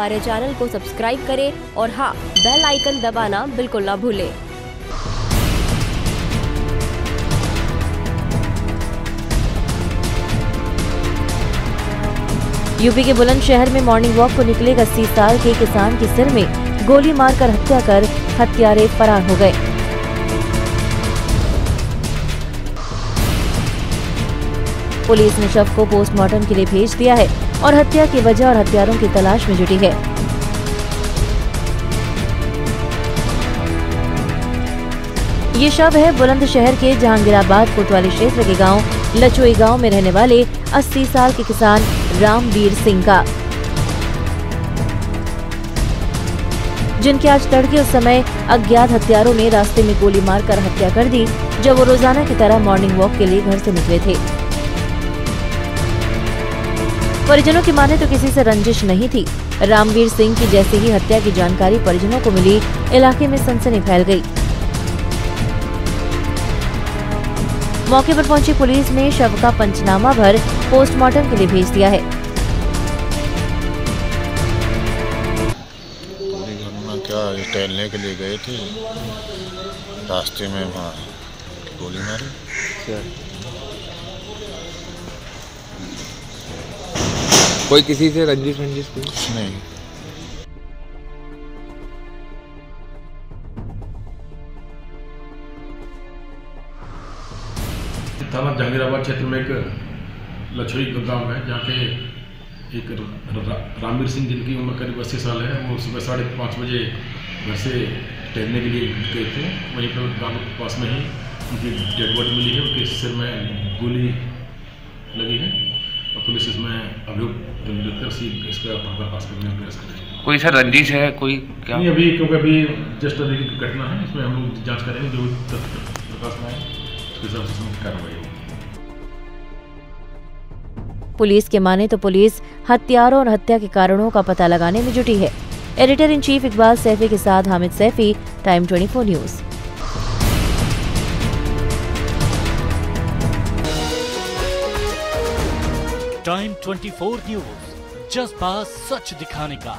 हमारे चैनल को सब्सक्राइब करें और हाँ बेल आइकन दबाना बिल्कुल ना भूलें। यूपी के बुलंदशहर में मॉर्निंग वॉक को निकले अस्सी साल के किसान के सिर में। गोली मारकर हत्या कर हत्यारे फरार हो गए। पुलिस ने शव को पोस्टमार्टम के लिए भेज दिया है और हत्या की वजह और हथियारों की तलाश में जुटी है। ये शव है बुलंदशहर के जहांगीराबाद कोतवाली क्षेत्र के गाँव, लचोई गाँव में रहने वाले 80 साल के किसान रामवीर सिंह का। जिनके आज तड़के उस समय अज्ञात हत्यारों ने रास्ते में गोली मारकर हत्या कर दी, जब वो रोज़ाना की तरह मॉर्निंग वॉक के लिए घर से निकले थे। परिजनों की माने तो किसी से रंजिश नहीं थी। रामवीर सिंह की जैसे ही हत्या की जानकारी परिजनों को मिली इलाके में सनसनी फैल गई। मौके पर पहुँची पुलिस ने शव का पंचनामा भर पोस्टमार्टम के लिए भेज दिया है। क्या टहलने के लिए गए थे? रास्ते में वहाँ गोली मारी? कोई किसी से रंजिश रंजिश कोई? नहीं। थाना जहांगीराबाद क्षेत्र में एक लछोई गाँव है जहाँ के एक र- र- रामवीर सिंह जिनकी उम्र करीब अस्सी साल है वो सुबह साढ़े पाँच बजे घर से टहलने के लिए गए थे। वहीं पर गाँव के पास में ही उनकी डेड बॉडी मिली है उनके सिर में गोली लगी है। और पुलिस इसमें इसी इसका पर्दाफाश करने का प्रयास कर कोई सर रंजिश है? कोई क्या? नहीं अभी क्योंकि अभी जस्ट अभी की घटना है इसमें हम लोग जाँच करेंगे जो प्रकाश में आए उसके हिसाब से कार्रवाई होगी। पुलिस के माने तो पुलिस हत्यारों और हत्या के कारणों का पता लगाने में जुटी है। Editor in chief Iqbal Saifi के साथ Hamid Saifi Time 24 News Time 24 News जज्बा सच दिखाने का।